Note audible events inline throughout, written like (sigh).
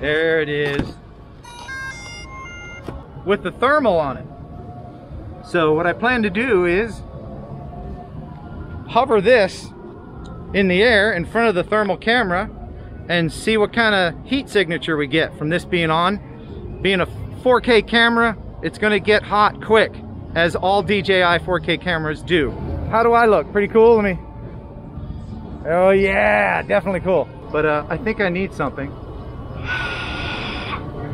There it is. With the thermal on it. So what I plan to do is hover this in the air in front of the thermal camera and see what kind of heat signature we get from this being on. Being a 4K camera, it's gonna get hot quick, as all DJI 4K cameras do. How do I look? Pretty cool? Let me... Oh yeah, definitely cool. But uh, I think I need something.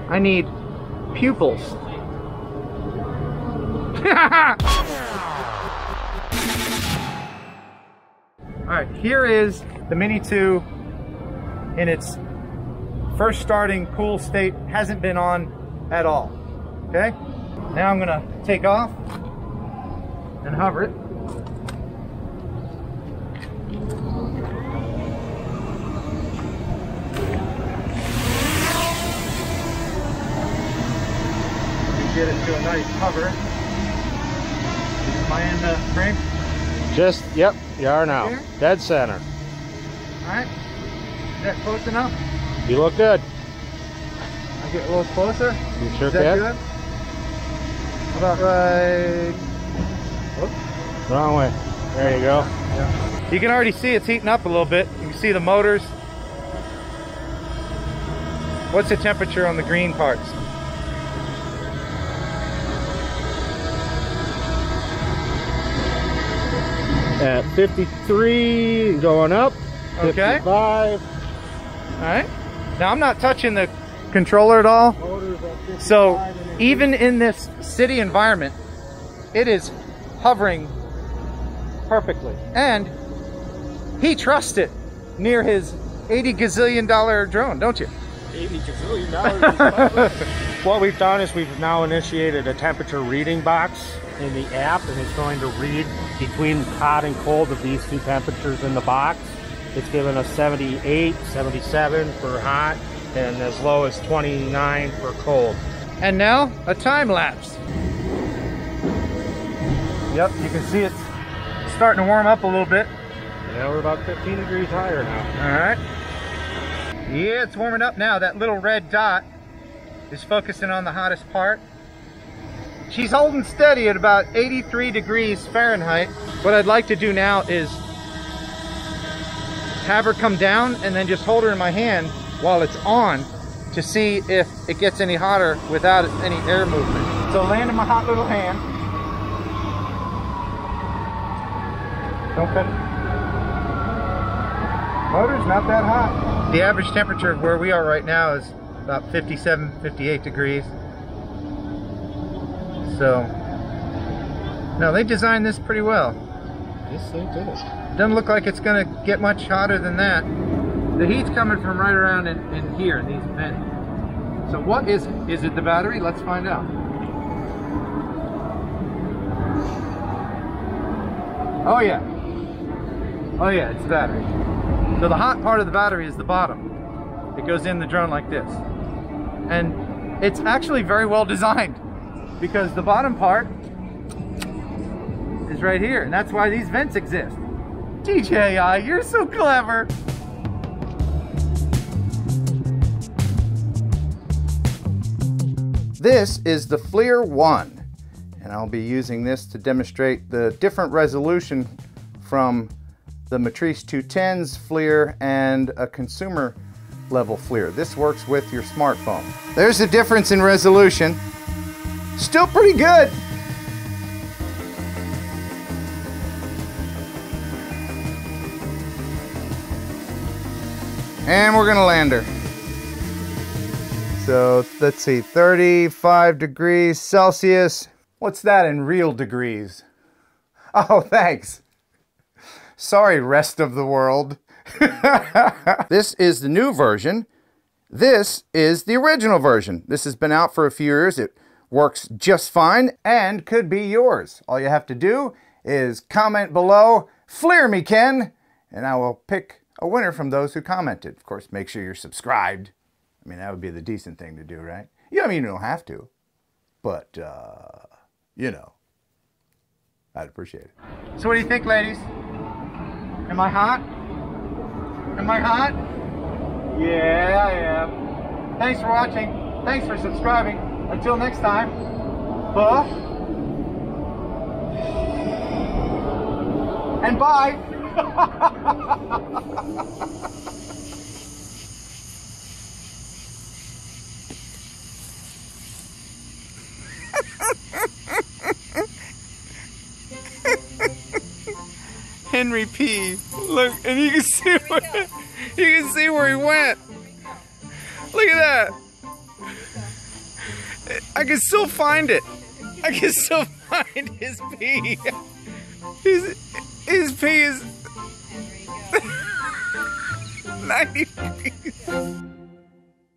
I need pupils. (laughs) All right, here is the Mini 2 in its first starting cool state. Hasn't been on at all, okay? Now I'm gonna take off and hover it. Get it to a nice hover. Am I in the frame? Just, yep, you are now. Here? Dead center. All right. Is that close enough? You look good. I get a little closer. You sure Is that can. good? How about right? Wrong way. There you go. Yeah. You can already see it's heating up a little bit. You can see the motors. What's the temperature on the green parts? At 53, going up. Okay. 55. All right. Now I'm not touching the controller at all. Motors at 55 So even in this city environment, it is hovering perfectly. And he trusts it near his 80 gazillion dollar drone, don't you? 80 gazillion dollars. (laughs) what we've done is we've now initiated a temperature reading box in the app and it's going to read between hot and cold of these two temperatures in the box. It's given us 78, 77 for hot and as low as 29 for cold. And now a time lapse. Yep, you can see it's starting to warm up a little bit. Yeah, we're about 15 degrees higher now. All right. Yeah, it's warming up now. That little red dot is focusing on the hottest part. She's holding steady at about 83 degrees Fahrenheit. What I'd like to do now is have her come down and then just hold her in my hand while it's on to see if it gets any hotter without any air movement. So land in my hot little hand. Don't cut it. Motor's not that hot. The average temperature of where we are right now is about 57, 58 degrees. So, no, they designed this pretty well. Yes, they did. Doesn't look like it's gonna get much hotter than that. The heat's coming from right around in, in here, in these vents. So what is it? Is it the battery? Let's find out. Oh yeah. Oh yeah, it's the battery. So the hot part of the battery is the bottom. It goes in the drone like this. And it's actually very well designed because the bottom part is right here. And that's why these vents exist. DJI, uh, you're so clever. This is the FLIR 1, and I'll be using this to demonstrate the different resolution from the Matrice 210's FLIR and a consumer level FLIR. This works with your smartphone. There's a difference in resolution. Still pretty good. And we're gonna land her. So let's see, 35 degrees Celsius. What's that in real degrees? (laughs) Oh, thanks. Sorry, rest of the world. (laughs) this is the new version. This is the original version. This has been out for a few years. It works just fine and could be yours. All you have to do is comment below, FLIR me, Ken, and I will pick a winner from those who commented. Of course, make sure you're subscribed. I mean, that would be the decent thing to do, right? Yeah, I mean, you don't have to, but, uh, you know, I'd appreciate it. So what do you think, ladies? Am I hot? Am I hot? Yeah, I am. Thanks for watching. Thanks for subscribing. Until next time. Buh. And bye. (laughs) Henry P. Look, and you can see where, (laughs) you can see where he went. Look at that. I can still find it. I can still (laughs) find his pee. His his pee is (laughs) 90 degrees.